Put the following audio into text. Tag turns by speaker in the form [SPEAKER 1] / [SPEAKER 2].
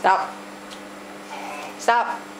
[SPEAKER 1] Stop. Stop.